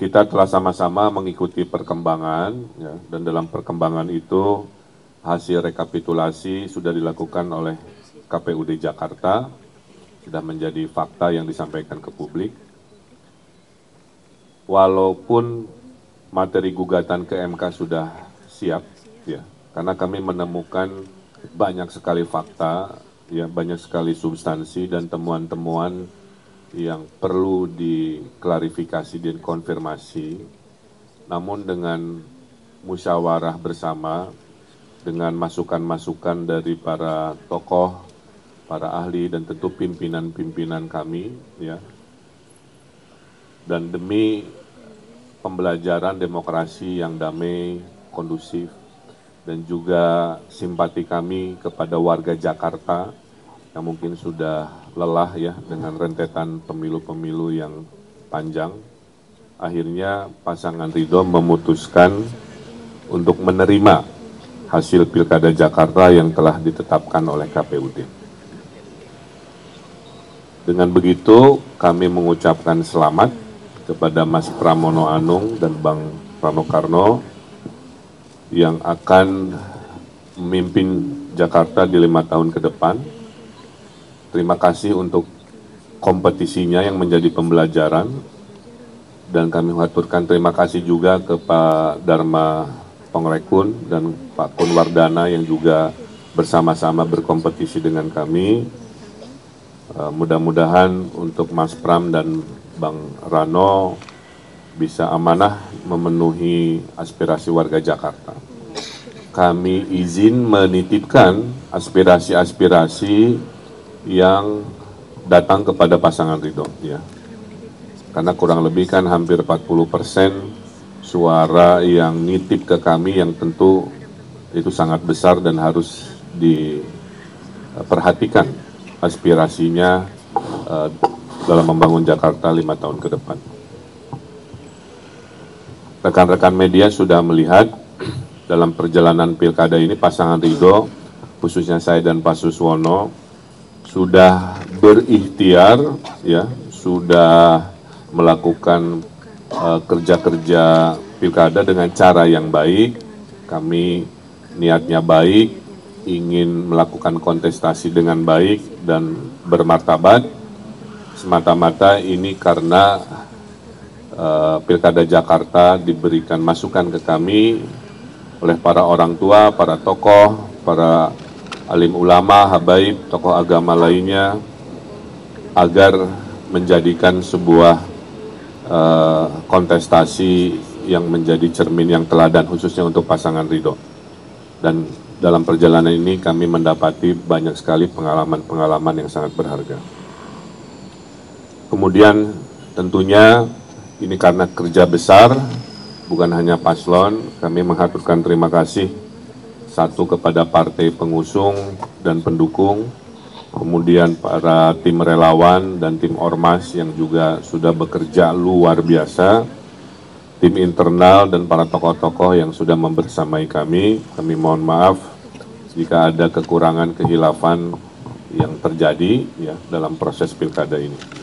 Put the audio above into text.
kita telah sama-sama mengikuti perkembangan, ya, dan dalam perkembangan itu hasil rekapitulasi sudah dilakukan oleh KPUD Jakarta, sudah menjadi fakta yang disampaikan ke publik. Walaupun materi gugatan ke MK sudah siap, ya, karena kami menemukan banyak sekali fakta, ya, banyak sekali substansi dan temuan-temuan yang perlu diklarifikasi dan konfirmasi. Namun dengan musyawarah bersama, dengan masukan-masukan dari para tokoh, para ahli dan tentu pimpinan-pimpinan kami, ya. Dan demi pembelajaran demokrasi yang damai, kondusif, dan juga simpati kami kepada warga Jakarta yang mungkin sudah lelah ya dengan rentetan pemilu-pemilu yang panjang. Akhirnya pasangan Ridho memutuskan untuk menerima hasil Pilkada Jakarta yang telah ditetapkan oleh KPUD. Dengan begitu kami mengucapkan selamat kepada Mas Pramono Anung dan Bang Rano Karno yang akan memimpin Jakarta di lima tahun ke depan Terima kasih untuk kompetisinya yang menjadi pembelajaran dan kami mengaturkan terima kasih juga ke Pak Dharma Pongrekun dan Pak Kun Wardana yang juga bersama-sama berkompetisi dengan kami. Uh, Mudah-mudahan untuk Mas Pram dan Bang Rano bisa amanah memenuhi aspirasi warga Jakarta. Kami izin menitipkan aspirasi-aspirasi yang datang kepada pasangan Ridho ya. Karena kurang lebih kan hampir 40 persen suara yang nitip ke kami yang tentu itu sangat besar dan harus diperhatikan aspirasinya uh, dalam membangun Jakarta lima tahun ke depan. Rekan-rekan media sudah melihat dalam perjalanan pilkada ini pasangan Ridho, khususnya saya dan Pak Suswono, sudah berikhtiar ya sudah melakukan uh, kerja-kerja pilkada dengan cara yang baik. Kami niatnya baik ingin melakukan kontestasi dengan baik dan bermartabat. Semata-mata ini karena uh, pilkada Jakarta diberikan masukan ke kami oleh para orang tua, para tokoh, para alim ulama, habaib, tokoh agama lainnya agar menjadikan sebuah uh, kontestasi yang menjadi cermin yang teladan khususnya untuk pasangan Ridho. Dan dalam perjalanan ini kami mendapati banyak sekali pengalaman-pengalaman yang sangat berharga. Kemudian tentunya ini karena kerja besar, bukan hanya paslon, kami mengaturkan terima kasih satu kepada partai pengusung dan pendukung, kemudian para tim relawan dan tim ormas yang juga sudah bekerja luar biasa, tim internal dan para tokoh-tokoh yang sudah membersamai kami. Kami mohon maaf jika ada kekurangan kehilafan yang terjadi ya dalam proses pilkada ini.